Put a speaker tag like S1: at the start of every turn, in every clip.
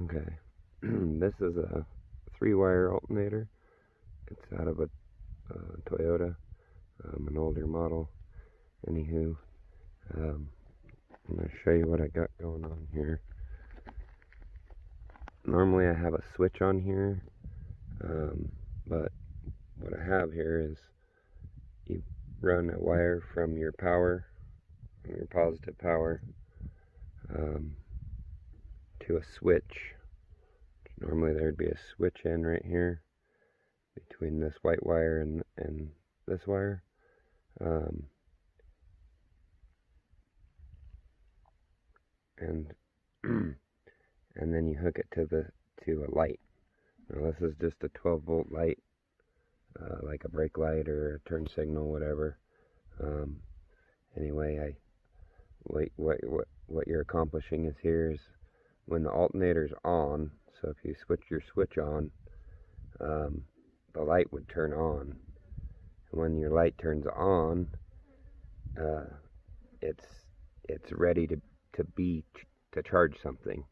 S1: Okay, this is a three-wire alternator. It's out of a uh, Toyota, um, an older model. Anywho, um, I'm going to show you what I got going on here. Normally I have a switch on here, um, but what I have here is you run a wire from your power, from your positive power, um, to a switch. Normally there'd be a switch in right here between this white wire and, and this wire. Um, and and then you hook it to the to a light. Now this is just a 12 volt light, uh, like a brake light or a turn signal, whatever. Um, anyway, I what what what what you're accomplishing is here is when the alternator's on. So if you switch your switch on, um, the light would turn on. And when your light turns on, uh, it's it's ready to to be to charge something.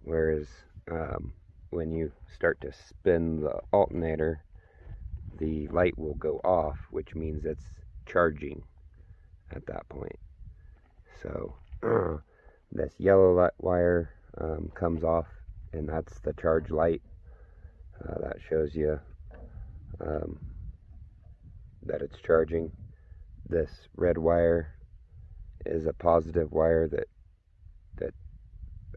S1: Whereas um, when you start to spin the alternator, the light will go off, which means it's charging at that point. So this yellow wire um, comes off, and that's the charge light. Uh, that shows you um, that it's charging. This red wire is a positive wire that that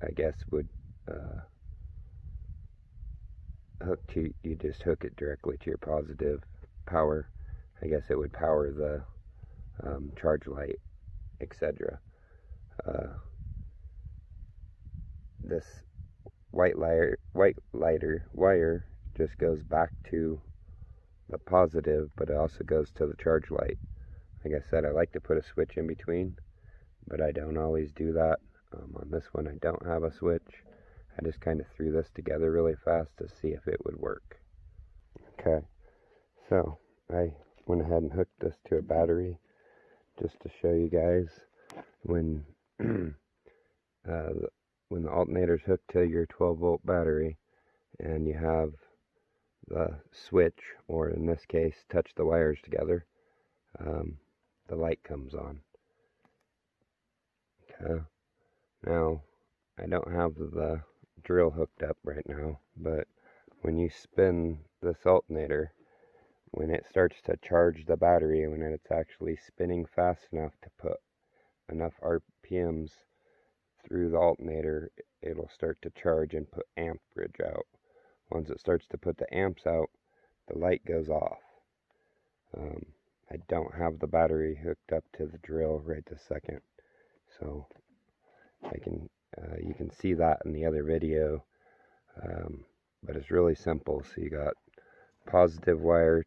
S1: I guess would uh, hook to you just hook it directly to your positive power. I guess it would power the um, charge light, etc. Uh, this white lighter, white lighter wire just goes back to the positive, but it also goes to the charge light. Like I said, I like to put a switch in between, but I don't always do that. Um, on this one, I don't have a switch. I just kind of threw this together really fast to see if it would work. Okay, so I went ahead and hooked this to a battery just to show you guys when uh, when the alternator's hooked to your 12 volt battery and you have the switch, or in this case, touch the wires together, um, the light comes on. Okay. Now, I don't have the drill hooked up right now, but when you spin this alternator, when it starts to charge the battery, when it's actually spinning fast enough to put enough RPMs through the alternator, it'll start to charge and put amperage out. Once it starts to put the amps out, the light goes off. Um, I don't have the battery hooked up to the drill right this second, so I can uh, you can see that in the other video, um, but it's really simple. So you got positive wire,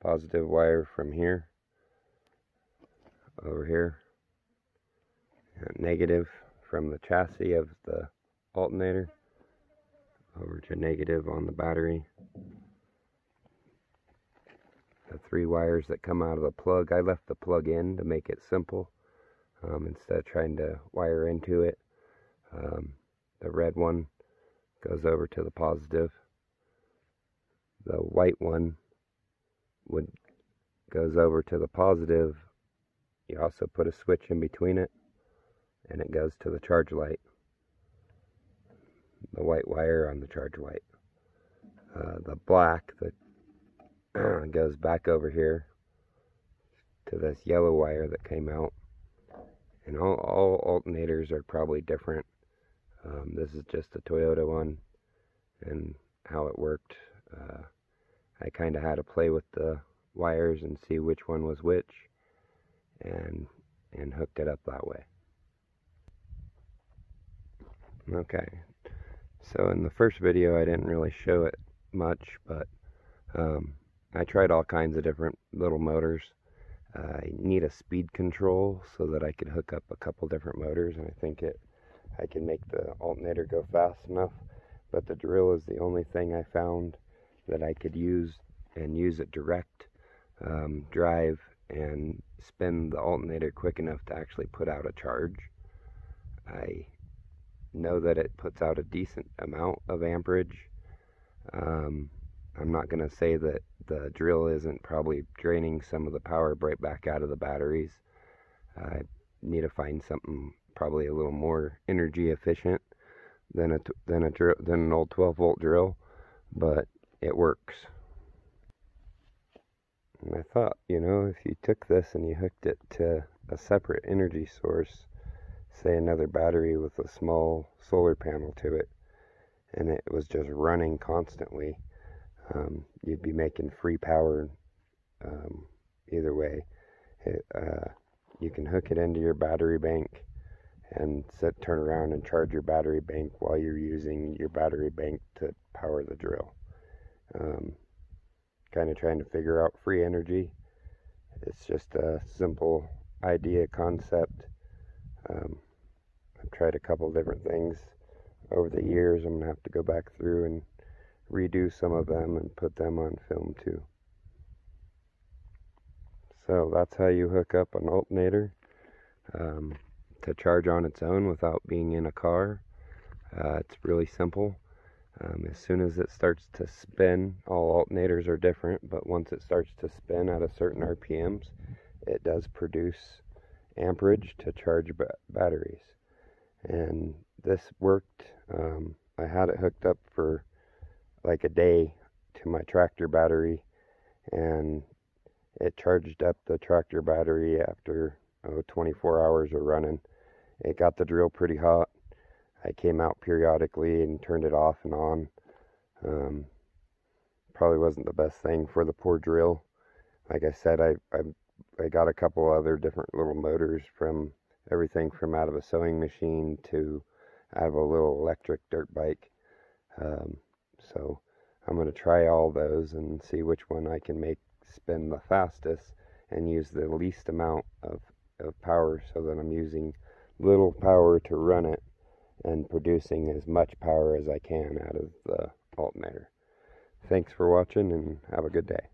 S1: positive wire from here over here, negative from the chassis of the alternator over to negative on the battery. The three wires that come out of the plug, I left the plug in to make it simple um, instead of trying to wire into it. Um, the red one goes over to the positive. The white one would goes over to the positive. You also put a switch in between it and it goes to the charge light the white wire on the charge light. Uh, the black that goes back over here to this yellow wire that came out. And all, all alternators are probably different. Um, this is just a Toyota one and how it worked. Uh, I kind of had to play with the wires and see which one was which and and hooked it up that way. Okay, so in the first video I didn't really show it much, but um, I tried all kinds of different little motors. I need a speed control so that I could hook up a couple different motors, and I think it I can make the alternator go fast enough. But the drill is the only thing I found that I could use and use it direct um, drive and spin the alternator quick enough to actually put out a charge. I know that it puts out a decent amount of amperage. Um, I'm not going to say that the drill isn't probably draining some of the power right back out of the batteries. I need to find something probably a little more energy efficient than a than a drill than an old 12 volt drill, but it works. And I thought, you know, if you took this and you hooked it to a separate energy source, say another battery with a small solar panel to it, and it was just running constantly, um, you'd be making free power um, either way. It, uh, you can hook it into your battery bank and set, turn around and charge your battery bank while you're using your battery bank to power the drill. Um, kind of trying to figure out free energy. It's just a simple idea concept. Um, I've tried a couple different things over the years. I'm going to have to go back through and redo some of them and put them on film too. So that's how you hook up an alternator um, to charge on its own without being in a car. Uh, it's really simple. Um, as soon as it starts to spin, all alternators are different, but once it starts to spin at a certain RPMs, it does produce amperage to charge ba batteries. And this worked. Um, I had it hooked up for like a day to my tractor battery, and it charged up the tractor battery after oh, 24 hours of running. It got the drill pretty hot, I came out periodically and turned it off and on. Um, probably wasn't the best thing for the poor drill. Like I said, I, I, I got a couple other different little motors from everything from out of a sewing machine to out of a little electric dirt bike. Um, so I'm going to try all those and see which one I can make spin the fastest and use the least amount of, of power so that I'm using little power to run it and producing as much power as I can out of the alternator. Thanks for watching and have a good day.